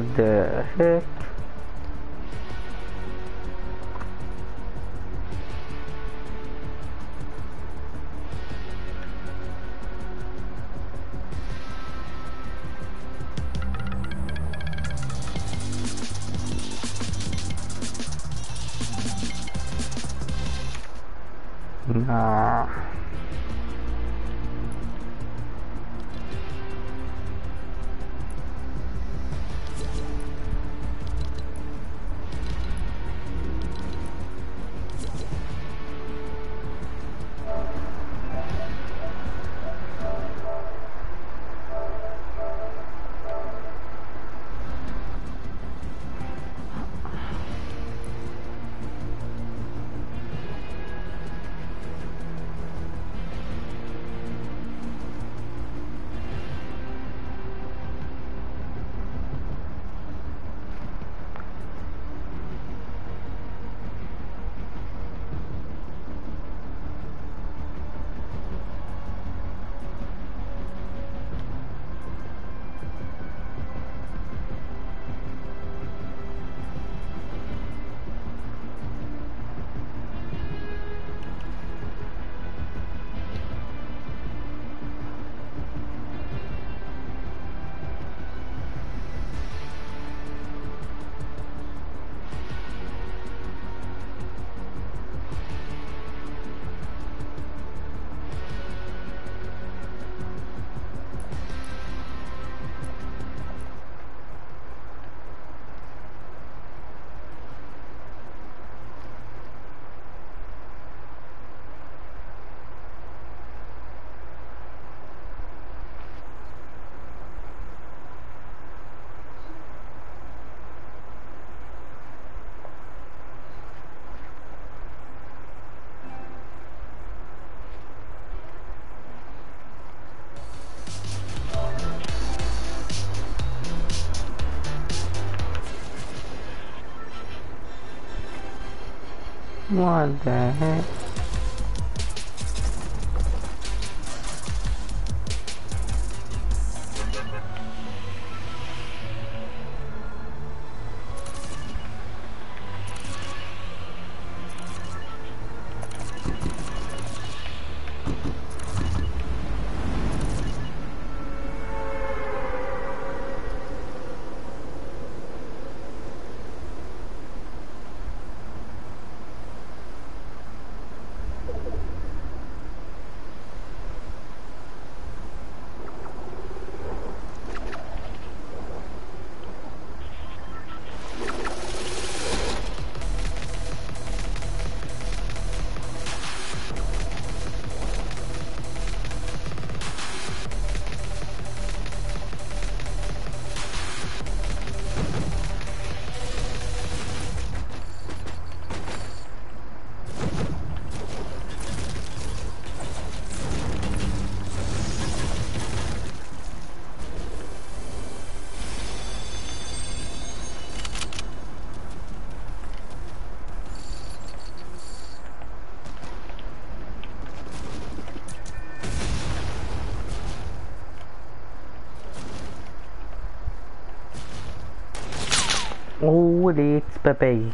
the heck? What the heck? Oh, it's Pepe.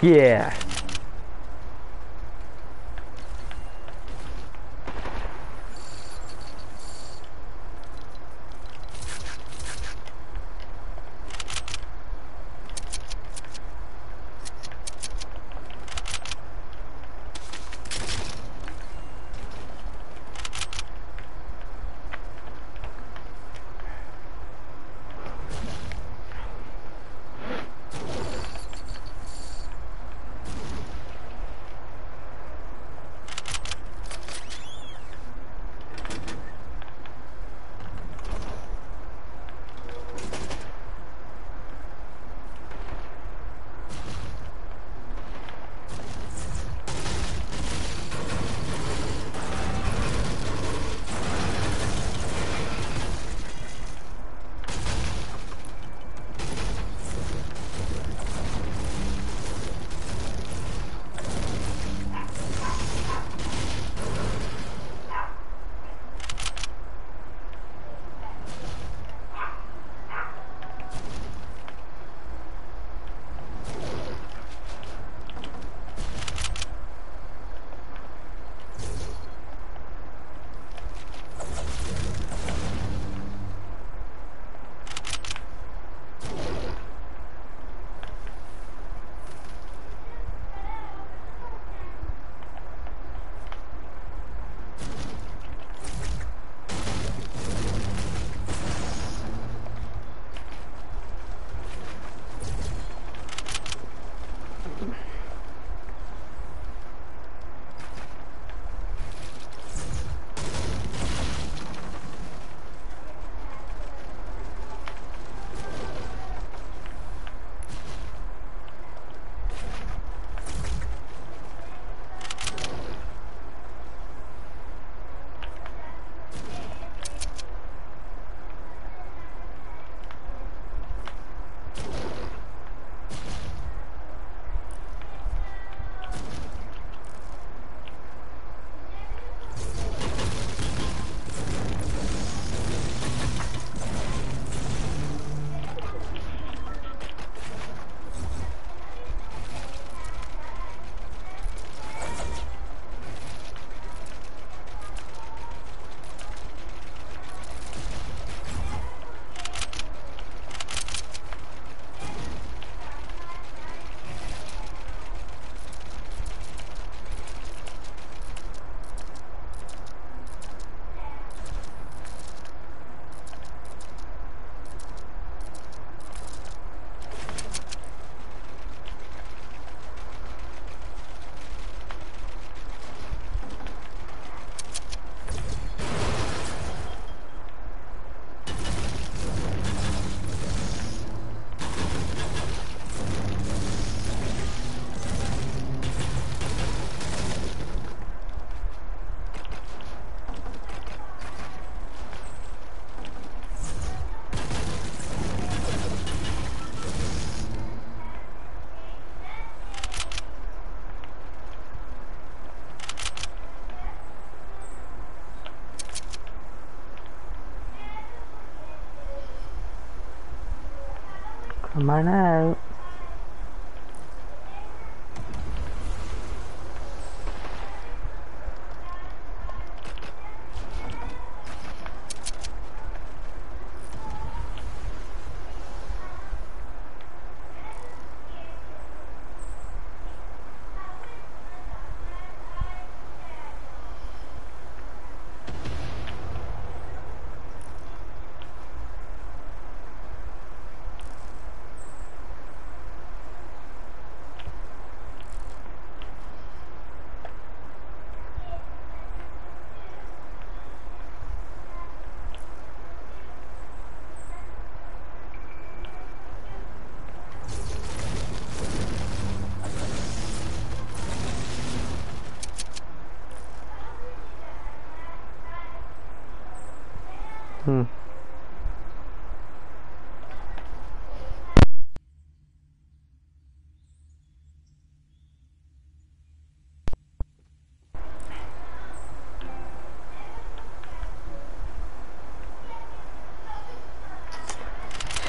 Yeah. Come on out.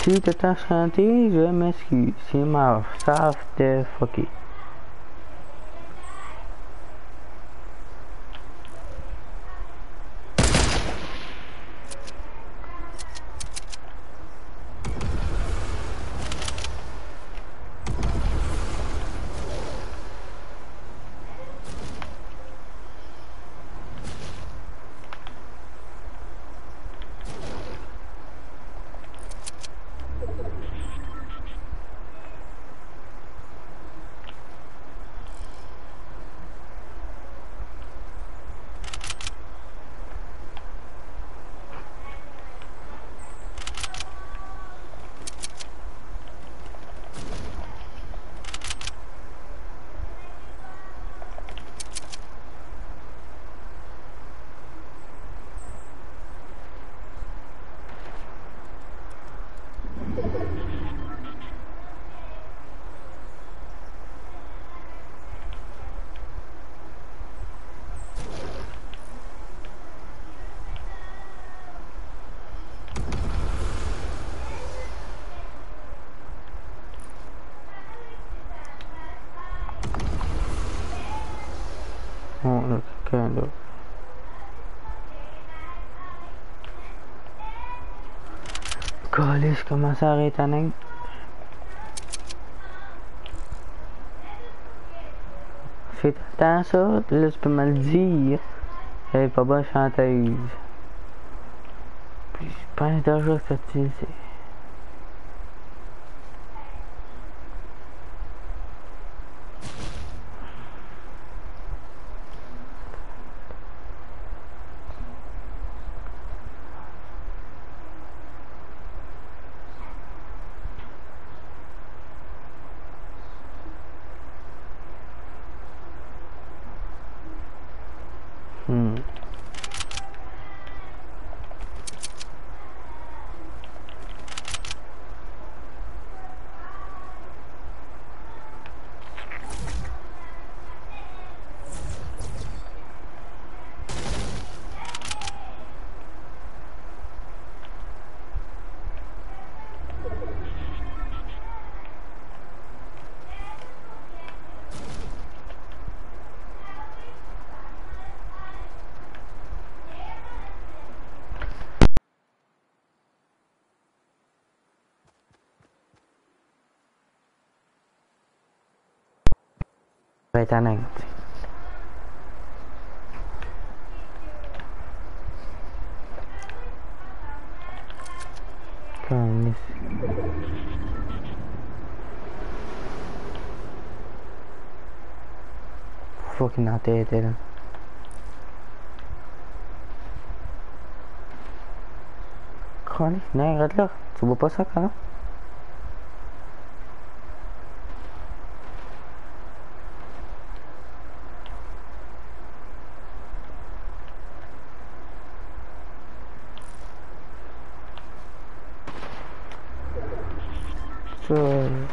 Si t'es enchanté, je m'excuse. C'est ma savent de fucker. plein là. Collé, je commence à arrêter un Fais tant ça, là tu peux me le dire. Elle est pas bonne chanteuse. Plus, je pense dangereux que ça, tu sais. Weiterdenken. Kann. Fucking hat der, der. Kann ich? Nein, zu Super Passacker, ne? Sakerna.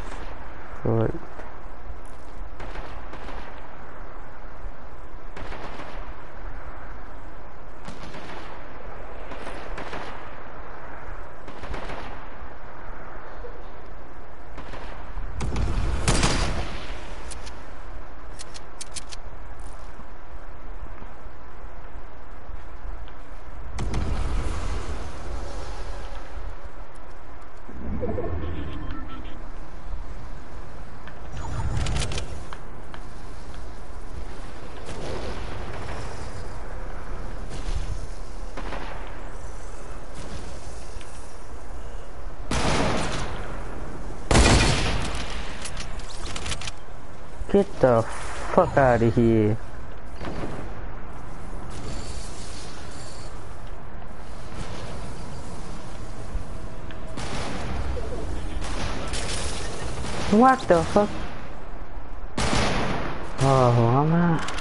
Get the fuck out of here. What the fuck? Oh, I'm not.